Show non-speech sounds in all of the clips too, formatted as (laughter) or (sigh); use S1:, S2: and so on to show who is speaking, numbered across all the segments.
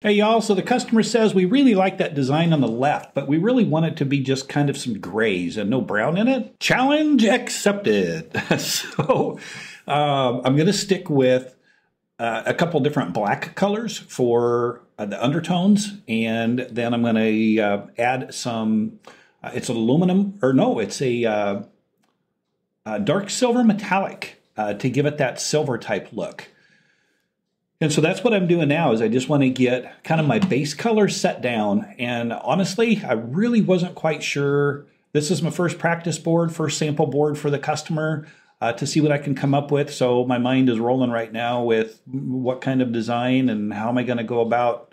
S1: Hey y'all, so the customer says we really like that design on the left, but we really want it to be just kind of some grays and no brown in it. Challenge accepted. (laughs) so um, I'm going to stick with uh, a couple different black colors for uh, the undertones, and then I'm going to uh, add some, uh, it's an aluminum, or no, it's a uh, dark silver metallic uh, to give it that silver type look. And so that's what I'm doing now is I just want to get kind of my base color set down. And honestly, I really wasn't quite sure. This is my first practice board, first sample board for the customer uh, to see what I can come up with. So my mind is rolling right now with what kind of design and how am I going to go about,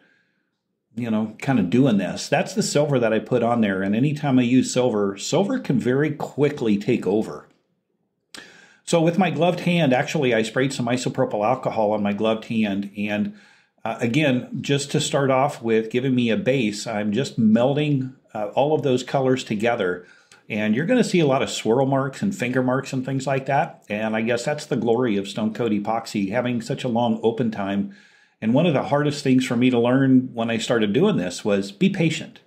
S1: you know, kind of doing this. That's the silver that I put on there. And anytime I use silver, silver can very quickly take over. So with my gloved hand, actually, I sprayed some isopropyl alcohol on my gloved hand. And uh, again, just to start off with giving me a base, I'm just melding uh, all of those colors together. And you're going to see a lot of swirl marks and finger marks and things like that. And I guess that's the glory of Stone Coat Epoxy, having such a long open time. And one of the hardest things for me to learn when I started doing this was be patient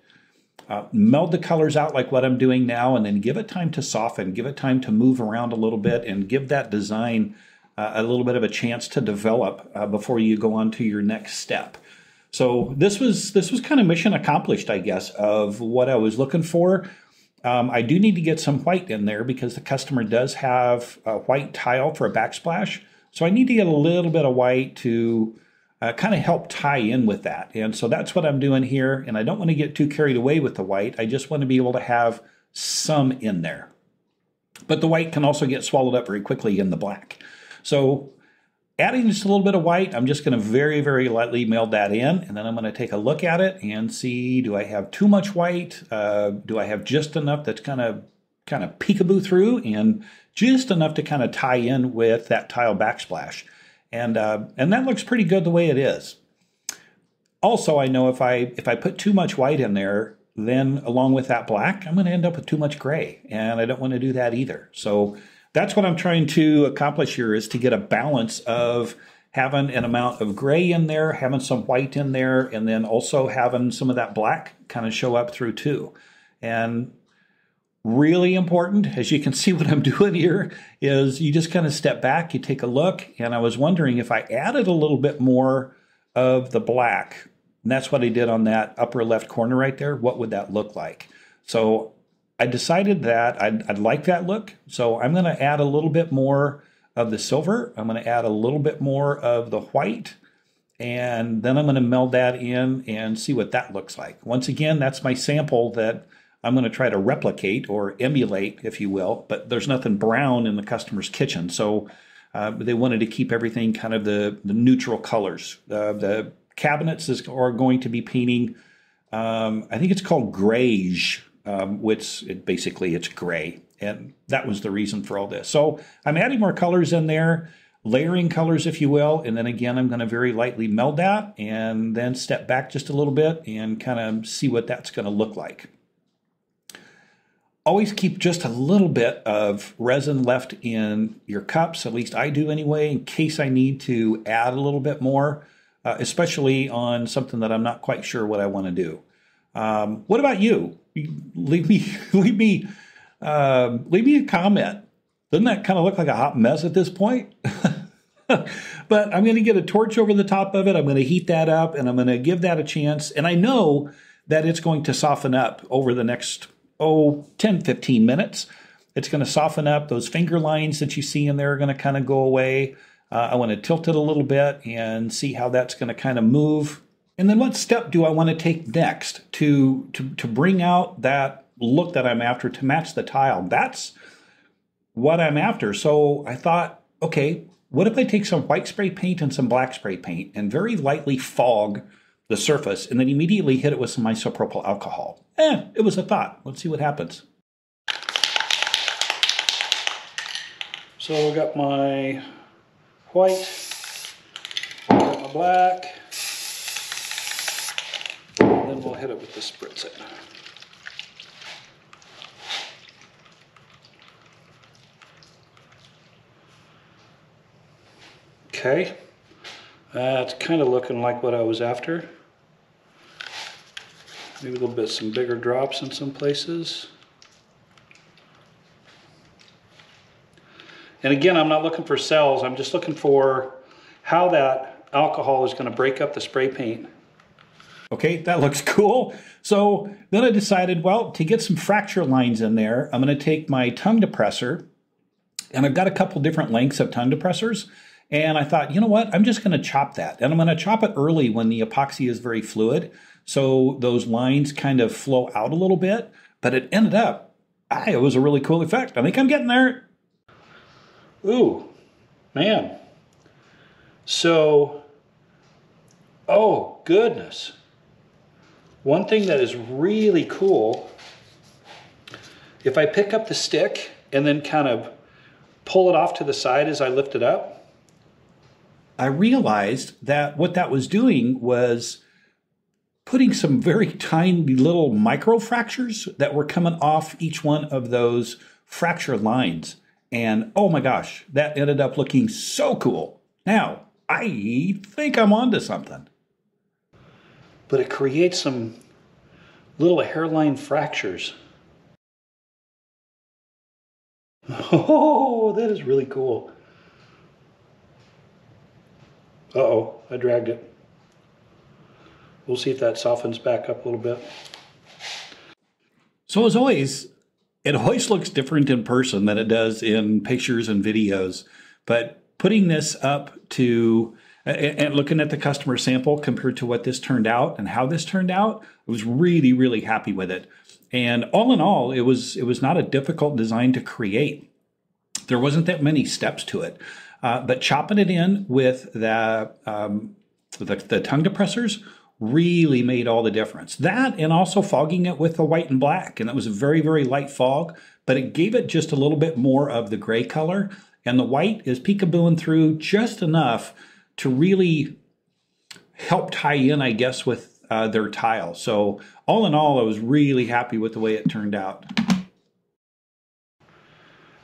S1: uh, meld the colors out like what I'm doing now, and then give it time to soften, give it time to move around a little bit, and give that design uh, a little bit of a chance to develop uh, before you go on to your next step. So this was this was kind of mission accomplished, I guess, of what I was looking for. Um, I do need to get some white in there because the customer does have a white tile for a backsplash. So I need to get a little bit of white to uh, kind of help tie in with that. And so that's what I'm doing here. And I don't want to get too carried away with the white. I just want to be able to have some in there. But the white can also get swallowed up very quickly in the black. So adding just a little bit of white, I'm just going to very, very lightly meld that in. And then I'm going to take a look at it and see, do I have too much white? Uh, do I have just enough that's kind of kind of peekaboo through and just enough to kind of tie in with that tile backsplash and uh, and that looks pretty good the way it is. Also, I know if I if I put too much white in there, then along with that black, I'm going to end up with too much gray, and I don't want to do that either. So that's what I'm trying to accomplish here is to get a balance of having an amount of gray in there, having some white in there, and then also having some of that black kind of show up through too. And really important, as you can (laughs) see what I'm doing here, is you just kind of step back, you take a look, and I was wondering if I added a little bit more of the black, and that's what I did on that upper left corner right there, what would that look like? So I decided that I'd, I'd like that look, so I'm going to add a little bit more of the silver, I'm going to add a little bit more of the white, and then I'm going to meld that in and see what that looks like. Once again, that's my sample that I'm going to try to replicate or emulate, if you will, but there's nothing brown in the customer's kitchen. So uh, they wanted to keep everything kind of the, the neutral colors. Uh, the cabinets is, are going to be painting, um, I think it's called grayish, um, which it, basically it's gray. And that was the reason for all this. So I'm adding more colors in there, layering colors, if you will. And then again, I'm going to very lightly meld that and then step back just a little bit and kind of see what that's going to look like always keep just a little bit of resin left in your cups, at least I do anyway, in case I need to add a little bit more, uh, especially on something that I'm not quite sure what I want to do. Um, what about you? Leave me, (laughs) leave me, um, leave me a comment. Doesn't that kind of look like a hot mess at this point? (laughs) but I'm going to get a torch over the top of it. I'm going to heat that up and I'm going to give that a chance. And I know that it's going to soften up over the next oh, 10, 15 minutes. It's going to soften up. Those finger lines that you see in there are going to kind of go away. Uh, I want to tilt it a little bit and see how that's going to kind of move. And then what step do I want to take next to, to, to bring out that look that I'm after to match the tile? That's what I'm after. So I thought, okay, what if I take some white spray paint and some black spray paint and very lightly fog the surface and then immediately hit it with some isopropyl alcohol. Eh, it was a thought. Let's see what happens. So I got my white, got my black, and then we'll hit it with the spritz it. Okay, that's kind of looking like what I was after. Maybe a little bit, some bigger drops in some places. And again, I'm not looking for cells. I'm just looking for how that alcohol is going to break up the spray paint. Okay, that looks (laughs) cool. So then I decided, well, to get some fracture lines in there, I'm going to take my tongue depressor, and I've got a couple different lengths of tongue depressors. And I thought, you know what, I'm just going to chop that. And I'm going to chop it early when the epoxy is very fluid. So those lines kind of flow out a little bit. But it ended up, ah, it was a really cool effect. I think I'm getting there. Ooh, man. So, oh, goodness. One thing that is really cool, if I pick up the stick and then kind of pull it off to the side as I lift it up, I realized that what that was doing was putting some very tiny little micro fractures that were coming off each one of those fracture lines. And oh my gosh, that ended up looking so cool. Now, I think I'm onto something. But it creates some little hairline fractures. (laughs) Oh, that is really cool. Uh-oh, I dragged it. We'll see if that softens back up a little bit. So as always, it always looks different in person than it does in pictures and videos. But putting this up to and looking at the customer sample compared to what this turned out and how this turned out, I was really, really happy with it. And all in all, it was it was not a difficult design to create. There wasn't that many steps to it, uh, but chopping it in with the, um, the the tongue depressors really made all the difference. That and also fogging it with the white and black. And that was a very, very light fog, but it gave it just a little bit more of the gray color. And the white is peekabooing through just enough to really help tie in, I guess, with uh, their tile. So all in all, I was really happy with the way it turned out.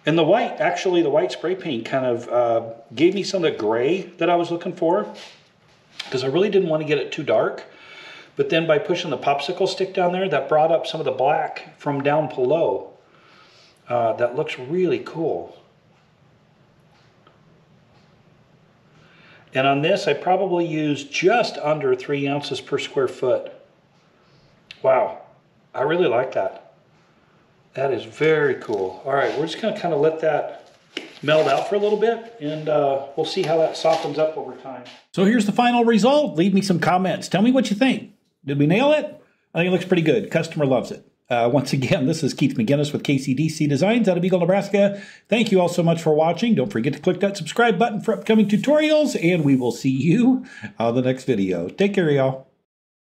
S1: And the white, actually, the white spray paint kind of uh, gave me some of the gray that I was looking for because I really didn't want to get it too dark. But then by pushing the popsicle stick down there, that brought up some of the black from down below. Uh, that looks really cool. And on this, I probably used just under three ounces per square foot. Wow, I really like that. That is very cool. All right, we're just gonna kind of let that meld out for a little bit, and uh, we'll see how that softens up over time. So here's the final result. Leave me some comments. Tell me what you think. Did we nail it? I think it looks pretty good. Customer loves it. Uh, once again, this is Keith McGinnis with KCDC Designs out of Eagle, Nebraska. Thank you all so much for watching. Don't forget to click that subscribe button for upcoming tutorials, and we will see you on the next video. Take care, y'all.